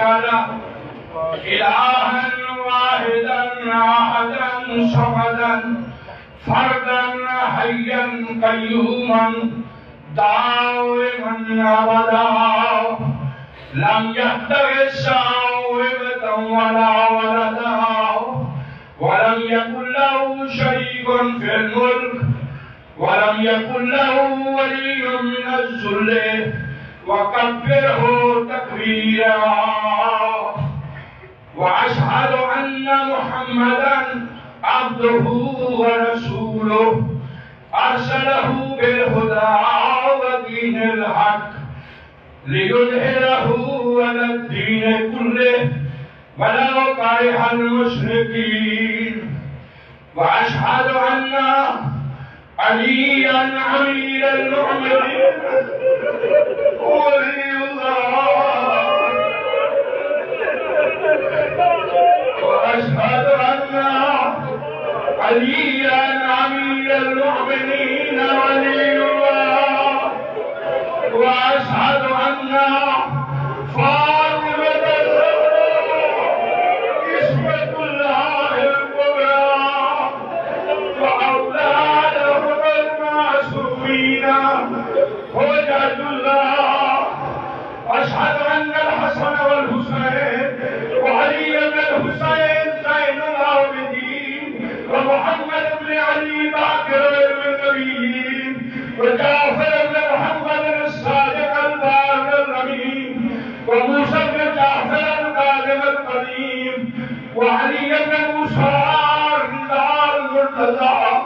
له إلها واحدا أحدا صمدا فردا حيا قيوما دائما أبدا. لم يتخذ صاحبة ولا ولدا ولم يكن له شريك في الملك ولم يكن له ولي من الذل. وكبره تكبيرا واشهد ان محمدا عبده ورسوله. ارسله بالهدى ودين الحق ليظهره على الدين كله. ولو كره المشركين. واشهد ان عليا امير المؤمنين. عليا امير المؤمنين ولي الله وأشهد أن النبيين وجعفر بن محمد الصادق البار الامين وموسى بن جعفر القادم القديم. وعلي بن الرضا المرتضى.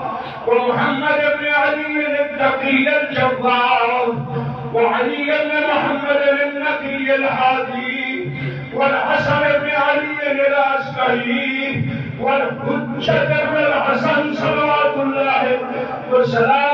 ومحمد بن علي التقي الجبار. وعلي بن محمد النقي الهادي. والحسن بن علي العسكري والحجة سلام